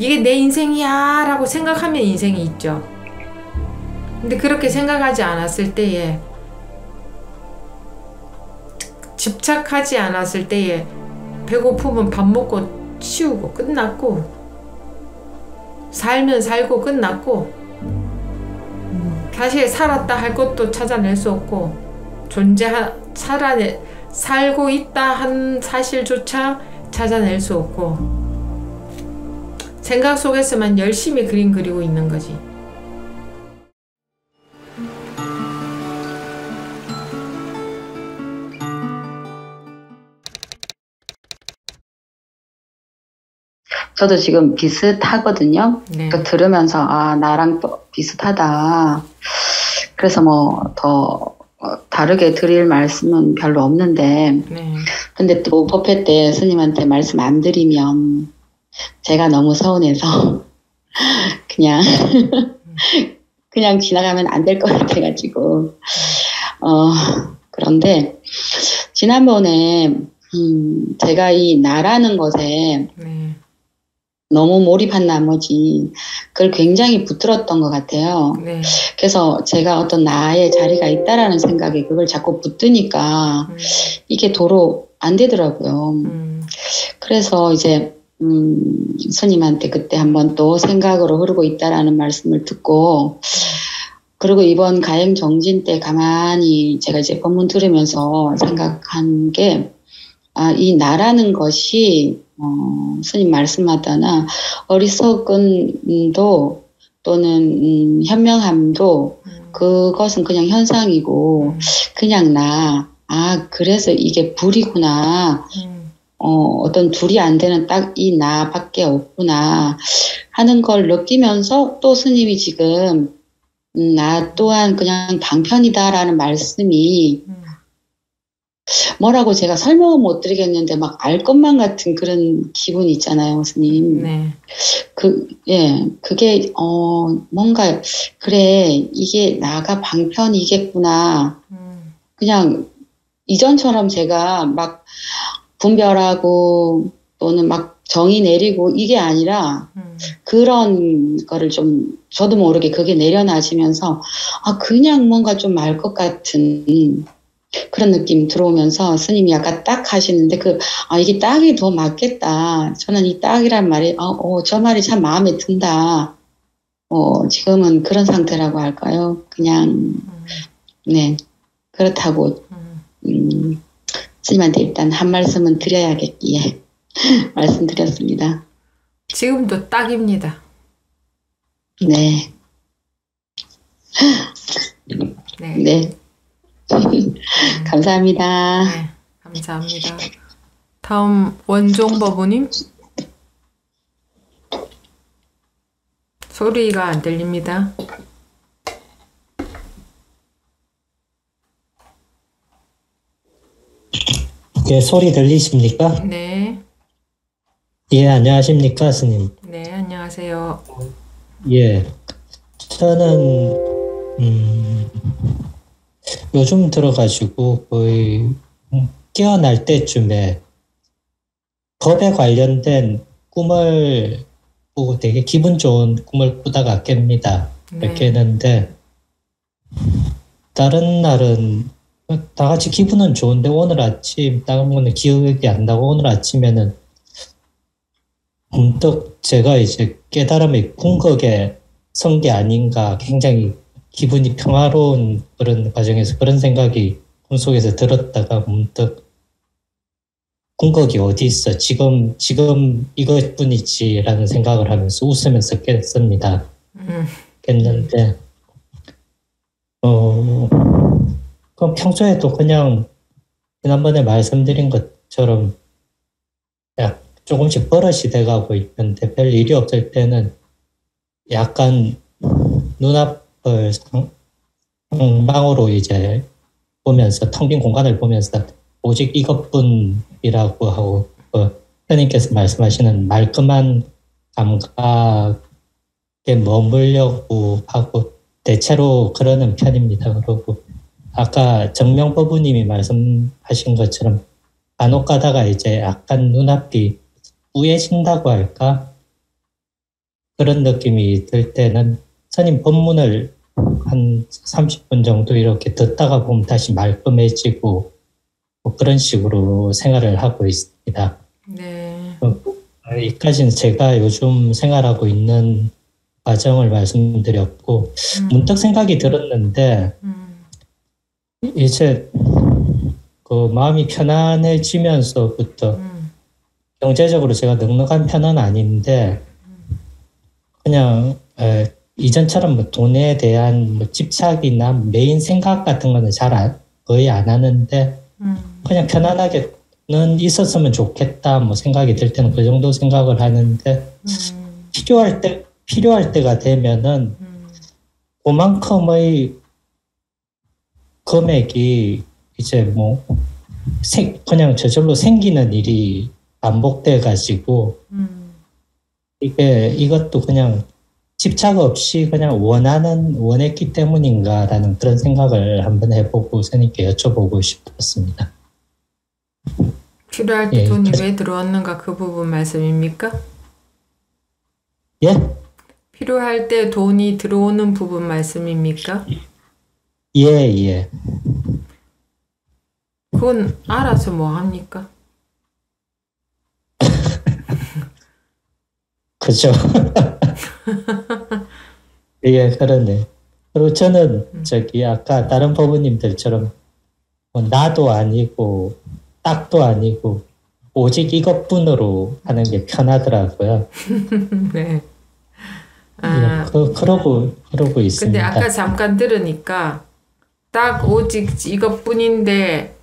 이게 내 인생이야 라고 생각하면 인생이 있죠. 근데 그렇게 생각하지 않았을 때에 집착하지 않았을 때에 배고프면 밥 먹고 치우고 끝났고 살면 살고 끝났고 사실 살았다 할 것도 찾아낼 수 없고 존재 살아내 살고 있다 한 사실조차 찾아낼 수 없고 생각 속에서만 열심히 그림 그리고 있는 거지. 저도 지금 비슷하거든요. 네. 그 들으면서 아 나랑 또 비슷하다. 그래서 뭐더 어, 다르게 드릴 말씀은 별로 없는데 네. 근데 또 법회 때 스님한테 말씀 안 드리면 제가 너무 서운해서 그냥 그냥 지나가면 안 될 것 같아가지고 어 그런데 지난번에 음 제가 이 나라는 것에 네. 너무 몰입한 나머지 그걸 굉장히 붙들었던 것 같아요. 네. 그래서 제가 어떤 나의 자리가 있다라는 생각에 그걸 자꾸 붙드니까 음, 이게 도로 안 되더라고요. 음, 그래서 이제 음, 스님한테 그때 한번 또 생각으로 흐르고 있다라는 말씀을 듣고 그리고 이번 가행 정진 때 가만히 제가 이제 법문 들으면서 생각한 게 아, 이 나라는 것이 어, 스님 말씀하다나 어리석은도 또는 음, 현명함도 음, 그것은 그냥 현상이고 그냥 나. 아 그래서 이게 불이구나. 음, 어, 어떤 둘이 안 되는 딱 이 나밖에 없구나 하는 걸 느끼면서 또 스님이 지금 음, 나 또한 그냥 방편이다라는 말씀이 음, 뭐라고 제가 설명을 못 드리겠는데 막 알 것만 같은 그런 기분이 있잖아요, 스님. 네. 그, 예, 그게, 어, 뭔가, 그래, 이게 나가 방편이겠구나. 음, 그냥 이전처럼 제가 막 분별하고 또는 막 정의 내리고 이게 아니라 음, 그런 거를 좀 저도 모르게 그게 내려놔지면서 아 그냥 뭔가 좀 알 것 같은 그런 느낌 들어오면서 스님이 약간 딱 하시는데 그 아 이게 딱이 더 맞겠다. 저는 이 딱이란 말이 어, 어, 저 말이 참 마음에 든다. 어 지금은 그런 상태라고 할까요? 그냥 음, 네 그렇다고. 음. 음, 스님한테 일단 한 말씀은 드려야겠기에 말씀드렸습니다. 지금도 딱입니다. 네, 네. 네. 감사합니다. 네, 감사합니다. 다음 원종 법우님 소리가 안 들립니다. 예, 소리 들리십니까? 네, 예, 안녕하십니까, 스님. 네, 안녕하세요. 예. 저는, 음, 요즘 들어가지고 거의 깨어날 때쯤에 법에 관련된 꿈을 꾸고 되게 기분 좋은 꿈을 꾸다가 깹니다. 네, 깼는데, 다른 날은 다 같이 기분은 좋은데 오늘 아침 다른 거는 기억이 안 나고 오늘 아침에는 문득 제가 이제 깨달음의 궁극에 선게 아닌가 굉장히 기분이 평화로운 그런 과정에서 그런 생각이 꿈속에서 들었다가 문득 궁극이 어디 있어 지금 지금 이것뿐이지라는 생각을 하면서 웃으면서 깼습니다. 음, 깼는데 어 그럼 평소에도 그냥 지난번에 말씀드린 것처럼 약 조금씩 버릇이 돼가고 있는데 별 일이 없을 때는 약간 눈앞을 상- 상방으로 이제 보면서 텅 빈 공간을 보면서 오직 이것뿐이라고 하고 그 선생님께서 말씀하시는 말끔한 감각에 머물려고 하고 대체로 그러는 편입니다. 그리고 아까 정명법부님이 말씀하신 것처럼 간혹 가다가 이제 약간 눈앞이 우해진다고 할까? 그런 느낌이 들 때는 스님 법문을 한 30분 정도 이렇게 듣다가 보면 다시 말끔해지고 뭐 그런 식으로 생활을 하고 있습니다. 네. 여기까지는 제가 요즘 생활하고 있는 과정을 말씀드렸고 음, 문득 생각이 들었는데 음, 이제 그 마음이 편안해지면서부터 음, 경제적으로 제가 넉넉한 편은 아닌데 그냥 에, 이전처럼 뭐 돈에 대한 뭐 집착이나 메인 생각 같은 거는 잘 안, 거의 안 하는데 음, 그냥 편안하게는 있었으면 좋겠다 뭐 생각이 들 때는 그 정도 생각을 하는데 음, 필요할 때 필요할 때가 되면은 음, 그만큼의 금액이 이제 뭐 생, 그냥 저절로 생기는 일이 반복돼 가지고 음. 이게 이것도 그냥 집착 없이 그냥 원하는 원했기 때문인가라는 그런 생각을 한번 해보고 스님께 여쭤보고 싶었습니다. 필요할 때 예, 돈이 그래서- 왜 들어왔는가 그 부분 말씀입니까? 예? 필요할 때 돈이 들어오는 부분 말씀입니까? 예, 예. 그건 알아서 뭐 합니까? 그죠? 예, 그러네. 그리고 저는 저기 아까 다른 법원님들처럼 뭐 나도 아니고 딱도 아니고 오직 이것뿐으로 하는 게 편하더라고요. 네. 아, 예, 그, 그러고 그러고 근데 있습니다. 아까 잠깐 들으니까 딱 오직 이것뿐인데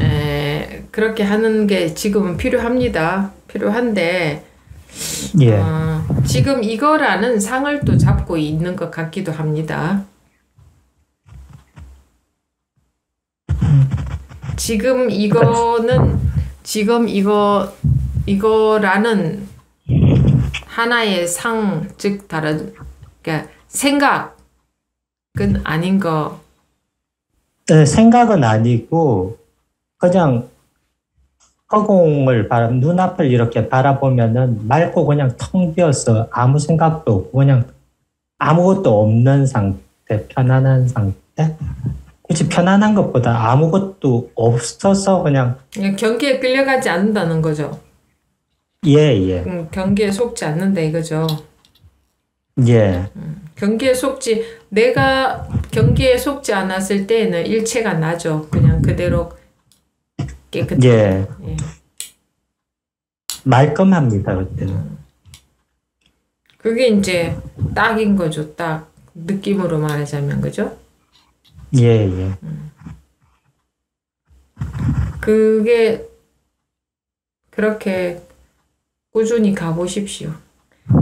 에, 그렇게 하는 게 지금은 필요합니다. 필요한데 예, 어, 지금 이거라는 상을 또 잡고 있는 것 같기도 합니다. 지금 이거는 지금 이거 이거라는 하나의 상, 즉 다른 그러니까 생각은 아닌 거. 네, 생각은 아니고 그냥 허공을 바라 눈앞을 이렇게 바라보면은 맑고 그냥 텅 비어서 아무 생각도 없고 그냥 아무것도 없는 상태, 편안한 상태. 굳이 편안한 것보다 아무것도 없어서 그냥 그냥 경기에 끌려가지 않는다는 거죠. 예, 예, 음, 경기에 속지 않는다 이거죠. 예, 경기에 속지 내가 경기에 속지 않았을 때에는 일체가 나죠. 그냥 그대로 깨끗. 예. 예. 말끔합니다, 그때는. 그게 이제 딱인 거죠. 딱 느낌으로 말하자면 그죠? 예, 예. 그게 그렇게 꾸준히 가보십시오.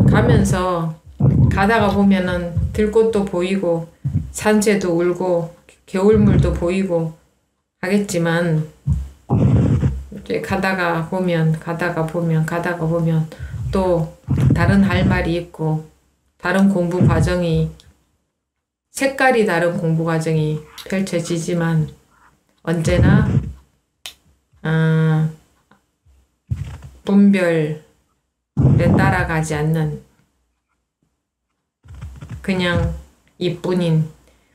가면서 가다가 보면은 들꽃도 보이고 산새도 울고 겨울물도 보이고 하겠지만 이제 가다가 보면 가다가 보면 가다가 보면 또 다른 할 말이 있고 다른 공부 과정이 색깔이 다른 공부 과정이 펼쳐지지만 언제나 아, 분별에 따라가지 않는 그냥 이뿐인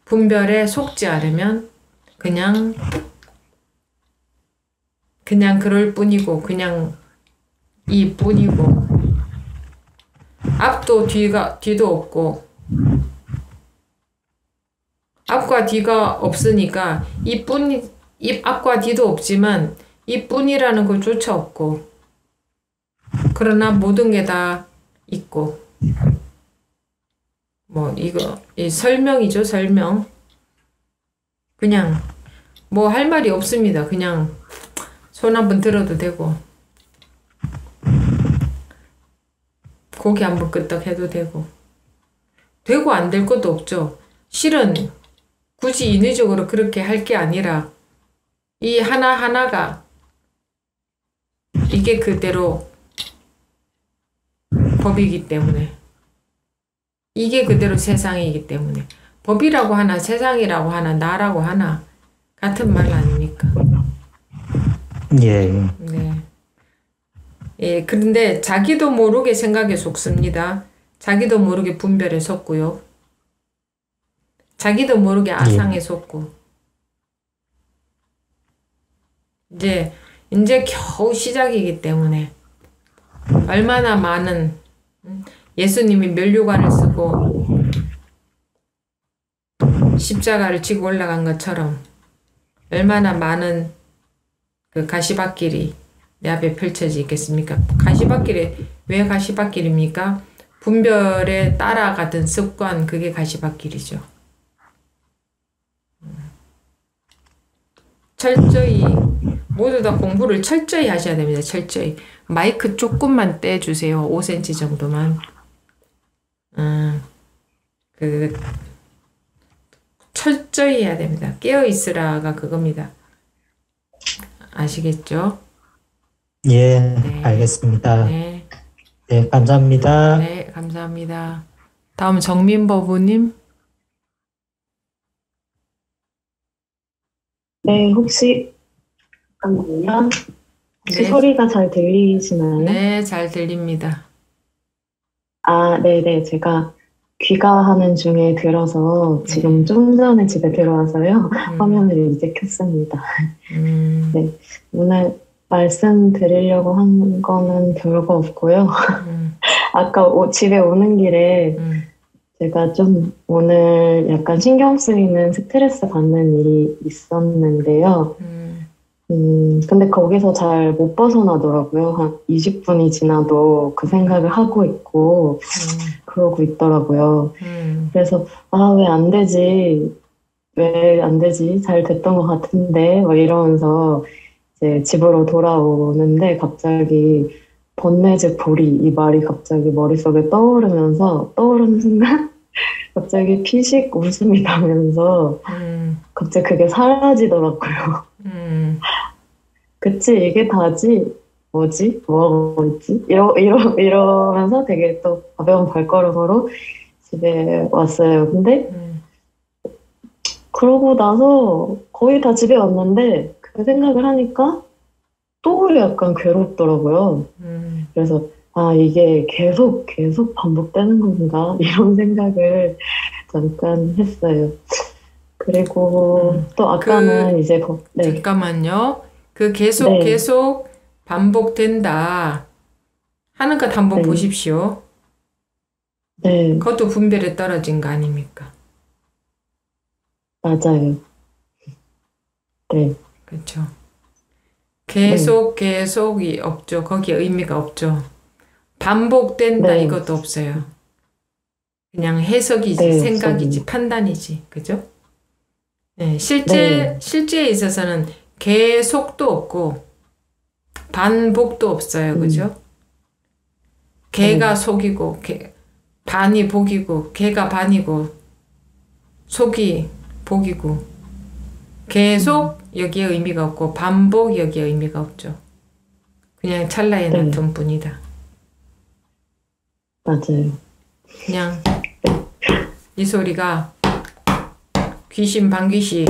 분별에 속지 않으면 그냥 그냥 그럴 뿐이고 그냥 이뿐이고. 앞도 뒤가 뒤도 없고. 앞과 뒤가 없으니까 이뿐이 이 앞과 뒤도 없지만 이뿐이라는 것조차 없고. 그러나 모든 게 다 있고 뭐 이거 이 설명이죠 설명. 그냥 뭐 할 말이 없습니다. 그냥 손 한번 들어도 되고. 고기 한번 끄떡 해도 되고. 되고 안 될 것도 없죠. 실은 굳이 인위적으로 그렇게 할 게 아니라 이 하나하나가 이게 그대로 법이기 때문에 이게 그대로 세상이기 때문에 법이라고 하나 세상이라고 하나 나라고 하나 같은 말 아닙니까? 예, 예. 네. 예, 그런데 자기도 모르게 생각에 속습니다. 자기도 모르게 분별에 섰고요. 자기도 모르게 아상에 섰고. 이제 이제 겨우 시작이기 때문에 얼마나 많은 음, 예수님이 면류관을 쓰고 십자가를 지고 올라간 것처럼 얼마나 많은 그 가시밭길이 내 앞에 펼쳐져 있겠습니까? 가시밭길이 왜 가시밭길입니까? 분별에 따라가던 습관 그게 가시밭길이죠. 철저히 모두 다 공부를 철저히 하셔야 됩니다. 철저히 마이크 조금만 떼주세요. 5cm 정도만. 음, 그 철저히 해야 됩니다. 깨어 있으라가 그겁니다. 아시겠죠? 예, 네. 알겠습니다. 네, 네, 감사합니다. 네, 감사합니다. 다음 정민버부님. 네, 혹시 잠깐만요. 혹시 네. 소리가 잘 들리시나요? 네, 잘 들립니다. 아, 네, 네. 제가 귀가하는 중에 들어서 지금 좀 전에 집에 들어와서요. 음, 화면을 이제 켰습니다. 음, 오늘 말씀드리려고 한 거는 별거 없고요. 음, 아까 오- 집에 오는 길에 음, 제가 좀 오늘 약간 신경 쓰이는 스트레스 받는 일이 있었는데요. 음, 음, 근데 거기서 잘 못 벗어나더라고요. 한 20분이 지나도 그 생각을 하고 있고, 그러고 있더라고요. 음, 그래서, 아, 왜 안 되지? 왜 안 되지? 잘 됐던 것 같은데? 막 이러면서 이제 집으로 돌아오는데 갑자기 번뇌즈 보리 이 말이 갑자기 머릿속에 떠오르면서 떠오르는 순간 갑자기 피식 웃음이 나면서 음, 갑자기 그게 사라지더라고요. 음, 그치, 이게 다지. 뭐지? 뭐가 있지? 이러, 이러, 이러면서 되게 또 가벼운 발걸음으로 집에 왔어요. 근데 음, 그러고 나서 거의 다 집에 왔는데 그 생각을 하니까 또 약간 괴롭더라고요. 음, 그래서 아, 이게 계속, 계속 반복되는 건가? 이런 생각을 잠깐 했어요. 그리고 음, 또 아까는 이제, 거, 네, 잠깐만요. 그 계속 네. 계속 반복된다 하는 것 한번 네. 보십시오. 네, 그것도 분별에 떨어진 거 아닙니까? 맞아요. 네. 그렇죠. 계속 계속이 없죠. 거기에 의미가 없죠. 반복된다 네. 이것도 없어요. 그냥 해석이지, 네, 생각이지, 판단이지, 그죠? 네, 실제 네. 실제에 있어서는 계속도 없고 반복도 없어요, 음. 그죠? 개가 속이고 개, 반이 복이고 개가 반이고 속이 복이고 계속 여기에 의미가 없고 반복 여기에 의미가 없죠. 그냥 찰나의 네. 나텀 뿐이다. 맞아요. 그냥 이 소리가 귀신 방귀시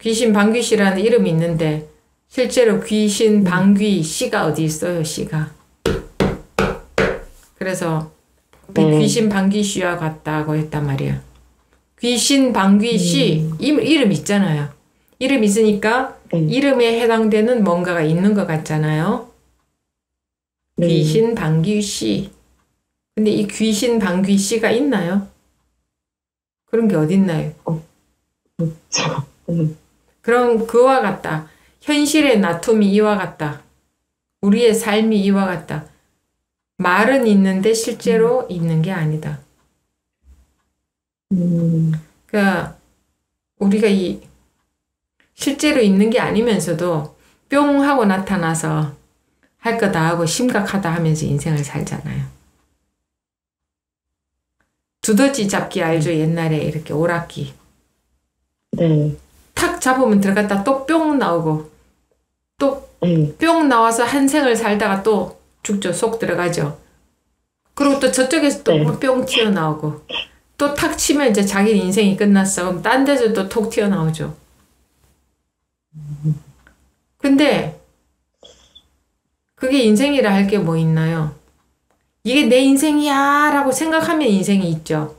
귀신 방귀시라는 이름이 있는데 실제로 귀신 방귀 씨가 어디 있어요 씨가 그래서 비- 네. 귀신 방귀 씨와 같다고 했단 말이야 귀신 방귀 씨 이- 이름 있잖아요 이름 있으니까 네. 이름에 해당되는 뭔가가 있는 것 같잖아요 네. 귀신 방귀 씨. 근데 이 귀신 방귀 씨가 있나요? 그런 게 어딨나요? 저, 네. 그럼 그와 같다. 현실의 나툼이 이와 같다. 우리의 삶이 이와 같다. 말은 있는데 실제로 있는 게 아니다. 음, 그러니까 우리가 이 실제로 있는 게 아니면서도 뿅 하고 나타나서 할 거 다 하고 심각하다 하면서 인생을 살잖아요. 두더지 잡기 알죠? 옛날에 이렇게 오락기. 네. 탁 잡으면 들어갔다 또 뿅 나오고 또 네. 뿅 나와서 한 생을 살다가 또 죽죠. 속 들어가죠. 그리고 또 저쪽에서 또 네. 뿅 튀어나오고 또 탁 치면 이제 자기 인생이 끝났어. 그럼 딴 데서 또 톡 튀어나오죠. 근데 그게 인생이라 할 게 뭐 있나요? 이게 내 인생이야 라고 생각하면 인생이 있죠.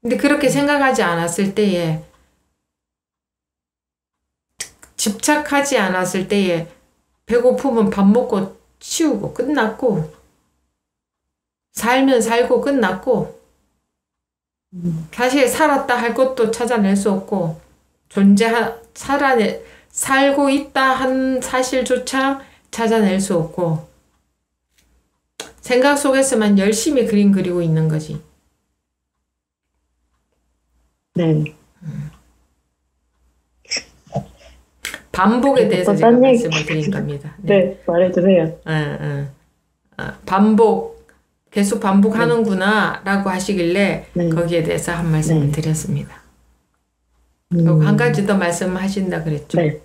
근데 그렇게 생각하지 않았을 때에 집착하지 않았을 때에 배고프면 밥 먹고 치우고 끝났고 살면 살고 끝났고 사실 살았다 할 것도 찾아낼 수 없고 존재 살아내 살고 있다 한 사실조차 찾아낼 수 없고 생각 속에서만 열심히 그림 그리고 있는 거지. 네. 반복에 대해서 또 제가 말씀을 드린 겁니다. 네, 말해주세요. 응, 응. 아, 반복, 계속 반복하는구나라고 하시길래 네. 거기에 대해서 한 말씀을 네. 드렸습니다. 음. 한 가지 더 말씀하신다 그랬죠? 네.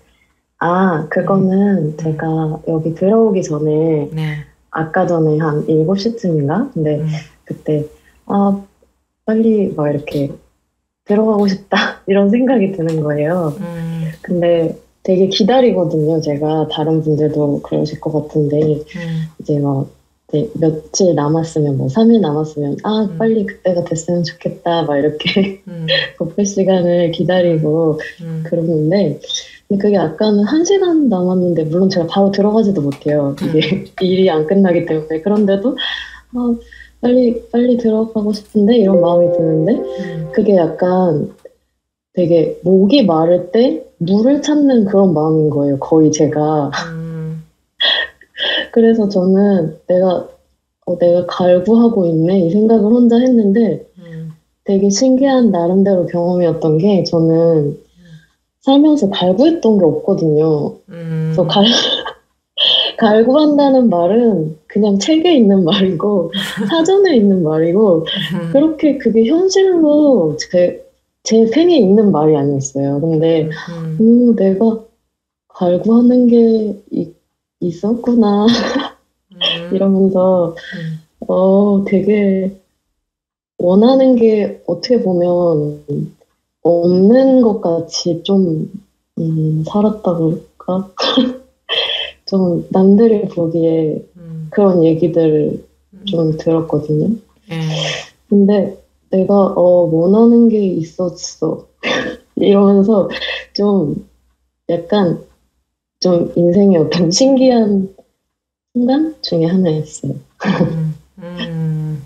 아, 그거는 제가 여기 들어오기 전에 네. 아까 전에 한 7시쯤인가? 근데 음, 그때 아, 빨리 막 이렇게 들어가고 싶다 이런 생각이 드는 거예요. 음, 근데 되게 기다리거든요. 제가 다른 분들도 그러실 것 같은데 음, 이제 막 이제 며칠 남았으면 뭐 3일 남았으면 아 음. 빨리 그때가 됐으면 좋겠다 막 이렇게 음, 도표 시간을 기다리고 음, 그러는데 그게 아까는 한 시간 남았는데 물론 제가 바로 들어가지도 못해요. 이게 일이 안 끝나기 때문에. 그런데도 아, 빨리 빨리 들어가고 싶은데 이런 마음이 드는데 음, 그게 약간 되게 목이 마를 때 물을 찾는 그런 마음인 거예요. 거의 제가. 음, 그래서 저는 내가 어, 내가 갈구하고 있네 이 생각을 혼자 했는데 음, 되게 신기한 나름대로 경험이었던 게 저는 살면서 갈구했던 게 없거든요. 음, 그래서 갈, 갈구한다는 말은 그냥 책에 있는 말이고 사전에 있는 말이고 음, 그렇게 그게 현실로 제, 제 생에 있는 말이 아니었어요. 근데 음, 음, 내가 갈구하는 게 이- 있었구나. 음, 이러면서 음, 어 되게 원하는 게 어떻게 보면 없는 것 같이 좀 음, 살았다 그럴까? 좀 남들이 보기에 음, 그런 얘기들 음, 좀 들었거든요. 예, 근데 내가 어 원하는 게 있었어 이러면서 좀 약간 좀 인생의 어떤 신기한 순간 중에 하나였어요. 음, 음,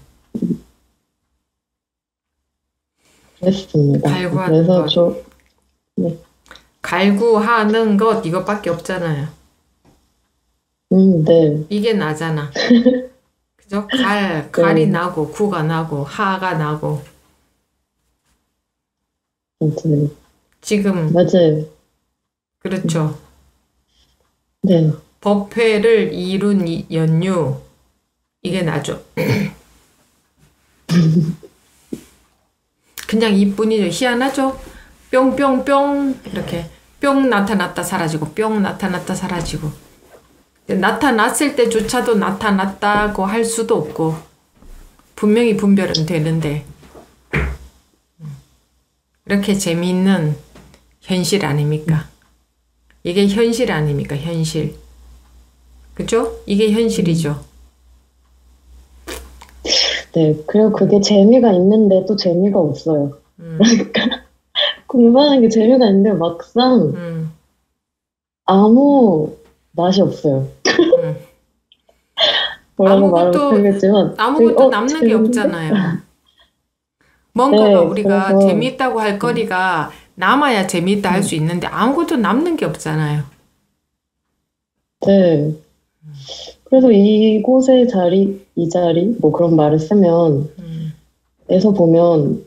그랬습니다. 갈구하는 그래서 것. 좀 갈구하는 것 이것밖에 없잖아요. 음, 네, 이게 나잖아. 그죠? 갈, 갈이 네. 나고, 구가 나고, 하가 나고. 아무튼 지금, 맞아요. 그렇죠. 네, 법회를 이룬 이- 연유. 이게 나죠. 그냥 이뿐이죠. 희한하죠? 뿅뿅뿅. 이렇게 뿅 나타났다 사라지고, 뿅 나타났다 사라지고. 나타났을 때조차도 나타났다고 할 수도 없고, 분명히 분별은 되는데, 이렇게 재미있는 현실 아닙니까? 이게 현실 아닙니까? 현실. 그죠? 이게 현실이죠. 네. 그리고 그게 재미가 있는데 또 재미가 없어요. 음, 그러니까 공부하는 게 재미가 있는데 막상 음, 아무 맛이 없어요. 음. 아무것도- 말하면 틀리겠지만 아무것도 되게, 어, 남는 게 재밌는데? 없잖아요. 뭔가가 네, 우리가 그래서- 재미있다고 할 거리가 남아야 재미있다 할 수 있는데 아무것도 남는 게 없잖아요. 네. 그래서 이곳의 자리, 이 자리, 뭐 그런 말을 쓰면, 음, 에서 보면,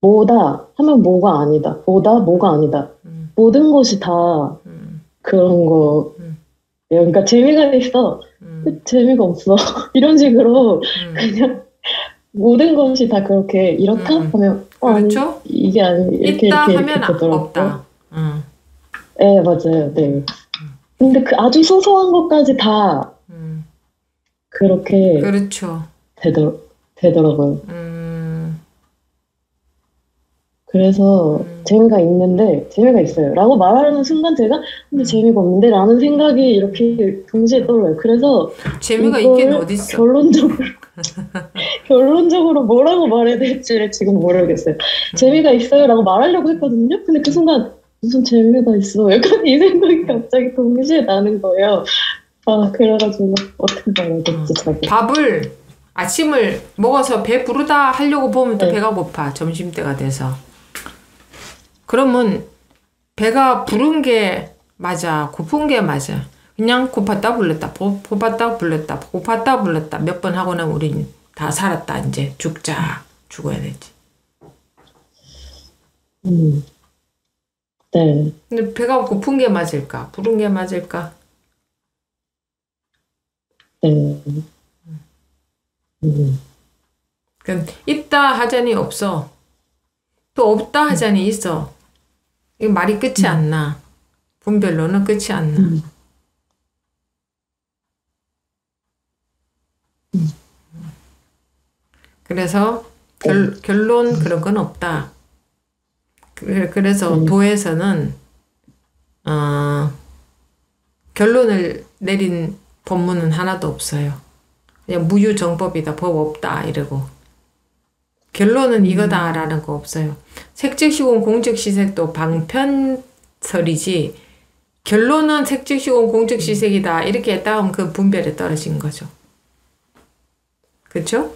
뭐다 하면 뭐가 아니다. 뭐다, 뭐가 아니다. 음, 모든 것이 다 음, 그런 거. 음. 그러니까 재미가 있어. 음, 재미가 없어. 이런 식으로 음. 그냥 모든 것이 다 그렇게 이렇다 음. 하면, 어, 아니, 그렇죠? 이게 아니, 이렇게, 있다 이렇게, 하면 이렇게. 없다. 음, 네, 맞아요. 네. 근데 그 아주 소소한 것까지 다 음, 그렇게 그렇죠. 되더, 되더라고요. 음, 그래서 음. 재미가 있는데 재미가 있어요. 라고 말하는 순간 제가 근데 재미가 없는데 라는 생각이 이렇게 동시에 떠올라요. 그래서 재미가 있긴 어딨어. 결론적으로 결론적으로 뭐라고 말해야 될지를 지금 모르겠어요. 재미가 있어요 라고 말하려고 했거든요. 근데 그 순간 무슨 재미가 있어? 약간 이 생각이 갑자기 동시에 나는 거예요. 아 그래가지고 어떻게 될지 잘 모르겠어요. 밥을 아침을 먹어서 배 부르다 하려고 보면 또 네. 배가 고파. 점심 때가 돼서. 그러면 배가 부른 게 맞아. 고픈 게 맞아. 그냥 고팠다 불렀다. 고, 고팠다 불렀다. 고팠다 불렀다. 몇 번 하고 나면 우린 다 살았다. 이제 죽자. 죽어야 되지. 음. 네. 근데 배가 고픈 게 맞을까? 부른 게 맞을까? 네. 음. 그러니까 있다 하자니 없어. 또 없다 하자니 있어. 이 말이 끝이 안 나. 분별로는 끝이 안 나. 음. 그래서 결, 결론 그런 건 없다. 그- 그래서 음. 도에서는 어, 결론을 내린 법문은 하나도 없어요. 그냥 무유정법이다, 법 없다 이러고 결론은 이거다라는 거 없어요. 색즉시공 공적시색도 방편설이지 결론은 색즉시공 공적시색이다 이렇게 했다 하면 그 분별에 떨어진 거죠. 그렇죠?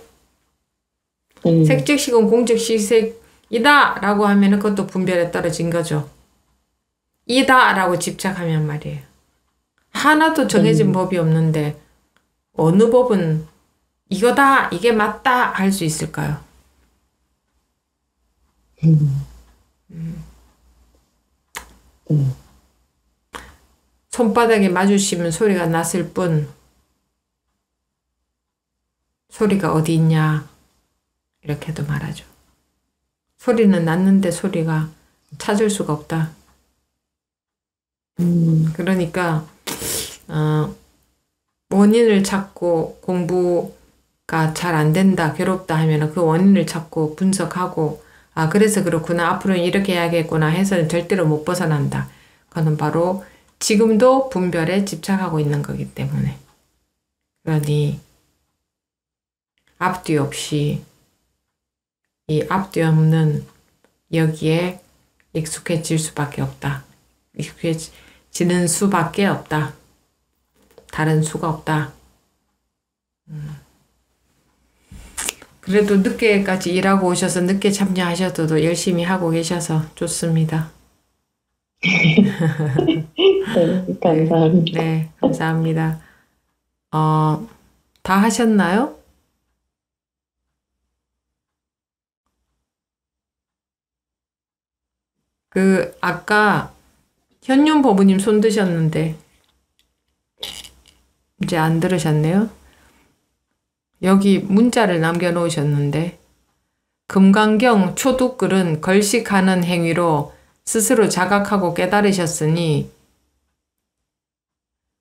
네. 색즉시공 공적시색이다 라고 하면 그것도 분별에 떨어진 거죠. 이다 라고 집착하면 말이에요. 하나도 정해진 음. 법이 없는데 어느 법은 이거다 이게 맞다 할 수 있을까요? 음. 음. 손바닥에 맞으시면 소리가 났을 뿐 소리가 어디 있냐 이렇게도 말하죠. 소리는 났는데 소리가 찾을 수가 없다. 음. 그러니까 어, 원인을 찾고 공부가 잘 안 된다, 괴롭다 하면 그 원인을 찾고 분석하고 아 그래서 그렇구나 앞으로는 이렇게 해야겠구나 해서는 절대로 못 벗어난다. 그거는 바로 지금도 분별에 집착하고 있는 거기 때문에 그러니 앞뒤 없이 이 앞뒤 없는 여기에 익숙해질 수밖에 없다. 익숙해지는 수밖에 없다. 다른 수가 없다. 음. 그래도 늦게까지 일하고 오셔서 늦게 참여하셔도 열심히 하고 계셔서 좋습니다. 네, 감사합니다. 네, 감사합니다. 어, 다 하셨나요? 그, 아까 현윤 법부님 손 드셨는데, 이제 안 들으셨네요? 여기 문자를 남겨놓으셨는데, 금강경 초두글은 걸식하는 행위로 스스로 자각하고 깨달으셨으니,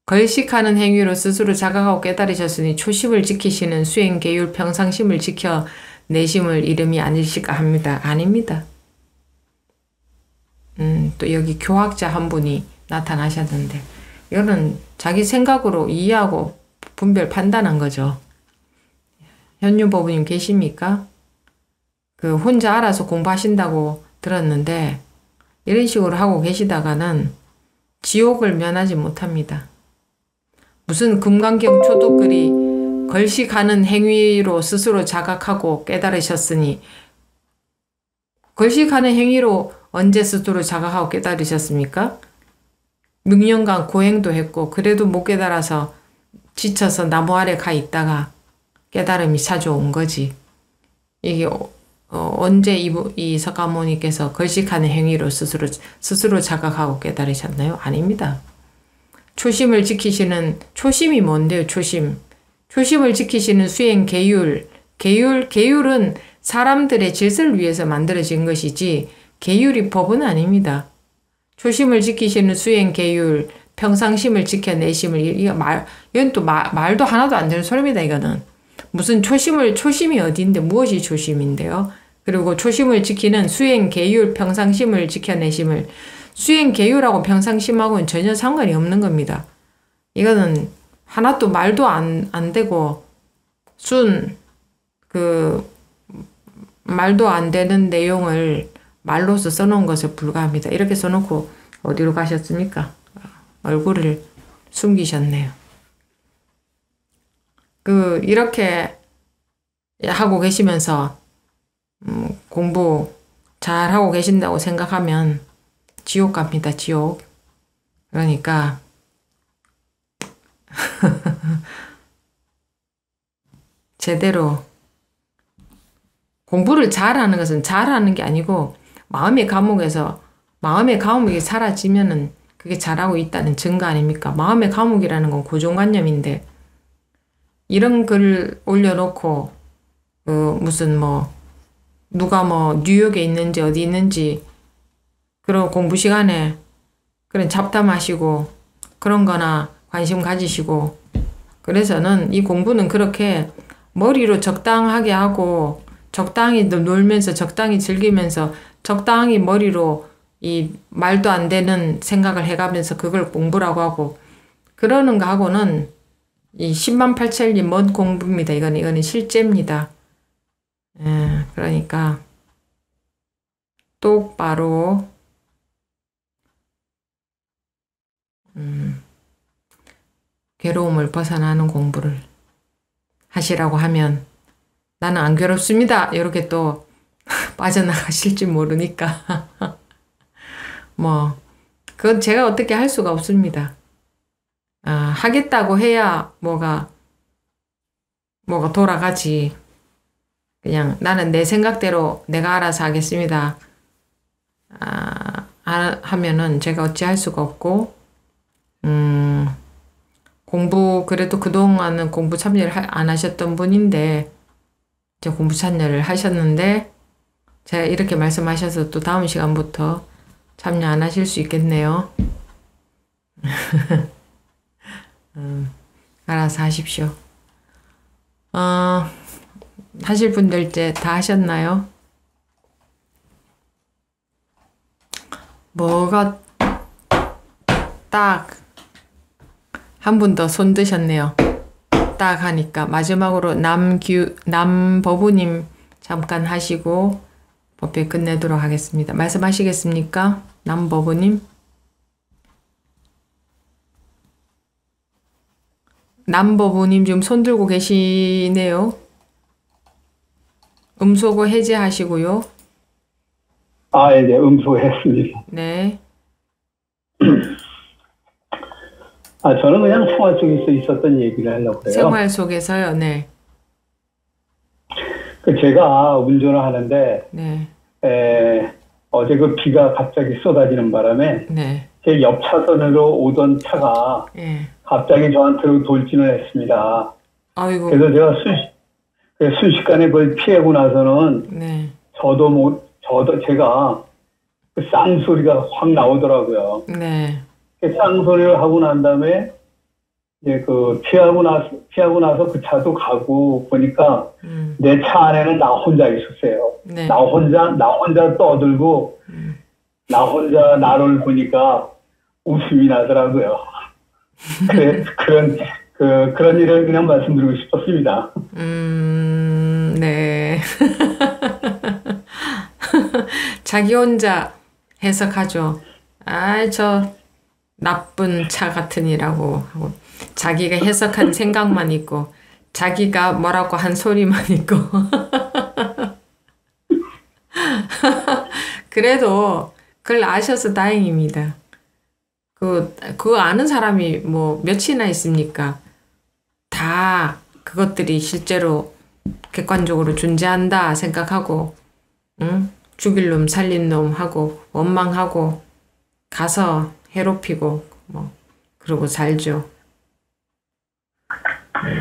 걸식하는 행위로 스스로 자각하고 깨달으셨으니 초심을 지키시는 수행 계율 평상심을 지켜 내심을 이름이 아니실까 합니다. 아닙니다. 음, 또 여기 교학자 한 분이 나타나셨는데 이거는 자기 생각으로 이해하고 분별 판단한 거죠. 현유 법부님 계십니까? 그 혼자 알아서 공부하신다고 들었는데 이런 식으로 하고 계시다가는 지옥을 면하지 못합니다. 무슨 금강경 초도글이 걸식하는 행위로 스스로 자각하고 깨달으셨으니 걸식하는 행위로 언제 스스로 자각하고 깨달으셨습니까? 6년간 고행도 했고 그래도 못 깨달아서 지쳐서 나무 아래 가 있다가 깨달음이 찾아온 거지. 이게 어, 어, 언제 이, 이 석가모니께서 걸식하는 행위로 스스로 스스로 자각하고 깨달으셨나요? 아닙니다. 초심을 지키시는 초심이 뭔데요? 초심. 초심을 지키시는 수행 계율. 계율 계율은 사람들의 질서를 위해서 만들어진 것이지 계율이 법은 아닙니다. 초심을 지키시는 수행 계율, 평상심을 지켜 내심을 이거 말 이건 또 말, 말도 하나도 안 되는 소리입니다. 이거는 무슨 초심을 초심이 어디인데 무엇이 초심인데요? 그리고 초심을 지키는 수행 계율 평상심을 지켜내심을 수행 계율하고 평상심하고는 전혀 상관이 없는 겁니다. 이거는 하나도 말도 안, 안 되고 순 그 말도 안 되는 내용을 말로서 써놓은 것에 불과합니다. 이렇게 써놓고 어디로 가셨습니까? 얼굴을 숨기셨네요. 그 이렇게 하고 계시면서 음, 공부 잘 하고 계신다고 생각하면 지옥 갑니다. 지옥. 그러니까 제대로 공부를 잘하는 것은 잘하는 게 아니고 마음의 감옥에서 마음의 감옥이 사라지면은 그게 잘하고 있다는 증거 아닙니까? 마음의 감옥이라는 건 고정관념인데 이런 글을 올려놓고 그 무슨 뭐 누가 뭐 뉴욕에 있는지 어디 있는지 그런 공부 시간에 그런 잡담하시고 그런 거나 관심 가지시고 그래서는 이 공부는 그렇게 머리로 적당하게 하고 적당히 놀면서 적당히 즐기면서 적당히 머리로 이 말도 안 되는 생각을 해가면서 그걸 공부라고 하고 그러는 거 하고는 이 10만 8천리 먼 공부입니다. 이거는 이거는 실제입니다. 예, 그러니까 똑바로 음, 괴로움을 벗어나는 공부를 하시라고 하면 나는 안 괴롭습니다. 이렇게 또 빠져나가실지 모르니까 뭐 그건 제가 어떻게 할 수가 없습니다. 아, 하겠다고 해야 뭐가 뭐가 돌아가지. 그냥 나는 내 생각대로 내가 알아서 하겠습니다. 아, 하면은 제가 어찌할 수가 없고 음, 공부 그래도 그동안은 공부 참여를 안 하셨던 분인데 이제 공부 참여를 하셨는데 제가 이렇게 말씀하셔서 또 다음 시간부터 참여 안 하실 수 있겠네요. 음, 알아서 하십시오. 어, 하실 분들 이제 다 하셨나요? 뭐가 딱 한 분 더 손 드셨네요. 딱 하니까 마지막으로 남규 남버부님 잠깐 하시고 법회 끝내도록 하겠습니다. 말씀하시겠습니까? 남버부님? 남버부님 지금 손 들고 계시네요. 음소거 해제하시고요. 아, 예, 네, 음소했습니다. 네. 아, 저는 그냥 생활 속에서 있었던 얘기를 하려고 해요. 생활 속에서요. 네. 그 제가 운전을 하는데 네. 에, 어제 그 비가 갑자기 쏟아지는 바람에 네. 제 옆 차선으로 오던 차가 예. 갑자기 저한테로 돌진을 했습니다. 아이고. 그래서 제가 순, 그 순식간에 그걸 피하고 나서는 네. 저도 못, 저도 제가 그 쌍소리가 확 나오더라고요. 네. 그 쌍소리를 하고 난 다음에 이제 그 피하고 나서 피하고 나서 그 차도 가고 보니까 음. 내차 안에는 나 혼자 있었어요. 네. 나 혼자 나 혼자 떠들고 음. 나 혼자 나를 보니까 웃음이 나더라고요. 그래, 그런 그 그런 일을 그냥 말씀드리고 싶었습니다. 음, 네. 자기 혼자 해석하죠. 아, 저 나쁜 차 같으니라고 하고 자기가 해석한 생각만 있고 자기가 뭐라고 한 소리만 있고 그래도 그걸 아셔서 다행입니다. 그, 그거 아는 사람이 뭐 몇이나 있습니까? 다 그것들이 실제로 객관적으로 존재한다 생각하고, 응? 죽일 놈, 살린 놈 하고, 원망하고, 가서 해롭히고, 뭐, 그러고 살죠.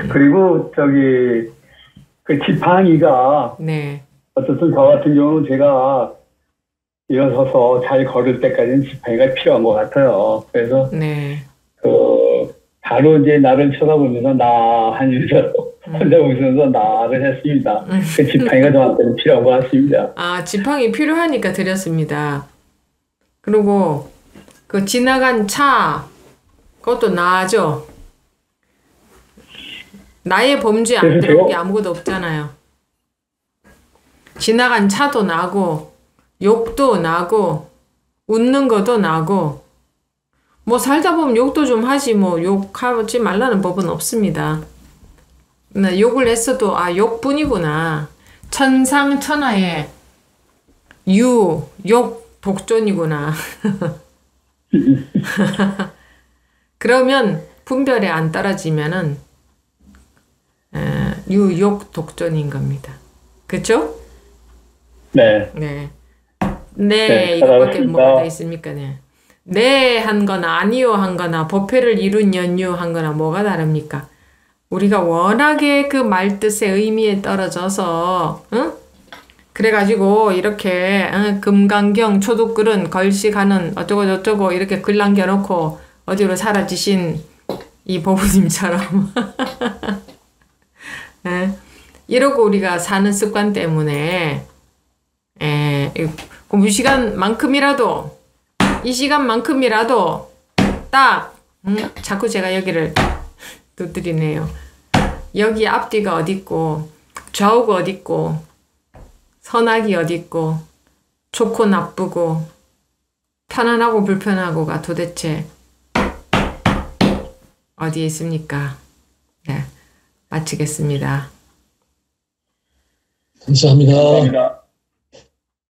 그리고 저기 그 지팡이가 네, 어쨌든 저 같은 경우는 제가 일어서서 잘 걸을 때까지는 지팡이가 필요한 것 같아요. 그래서 네, 그 바로 이제 나를 쳐다보면서 나 하면서 혼자 웃으면서 나를 했습니다. 그 지팡이가 저한테는 필요한 것 같습니다. 아, 지팡이 필요하니까 드렸습니다. 그리고 그 지나간 차, 그것도 나죠. 나의 범죄 안 들어온 게 아무것도 없잖아요. 지나간 차도 나고, 욕도 나고, 웃는 것도 나고, 뭐 살다 보면 욕도 좀 하지, 뭐 욕하지 말라는 법은 없습니다. 나 욕을 했어도, 아, 욕뿐이구나. 천상천하에 유, 욕, 독존이구나. 그러면 분별에 안 떨어지면은 에, 유, 욕, 독존인 겁니다. 그쵸? 네. 네. 네, 네, 이거밖에. 뭐가 더 있습니까? 네. 네, 한 거나 아니요 한 거나 법회를 이룬 연유 한 거나 뭐가 다릅니까? 우리가 워낙에 그 말뜻의 의미에 떨어져서, 응? 그래가지고 이렇게 응, 금강경 초두글은 걸식하는 어쩌고 저쩌고 이렇게 글 남겨놓고 어디로 사라지신 이 보부님처럼 예, 이러고 우리가 사는 습관 때문에 에, 이 공부 시간만큼이라도 이 시간만큼이라도 딱 음, 자꾸 제가 여기를 두드리네요. 여기 앞뒤가 어딨고 좌우가 어딨고 선악이 어딨고 좋고 나쁘고 편안하고 불편하고가 도대체 어디에 있습니까? 네, 마치겠습니다. 감사합니다. 감사합니다.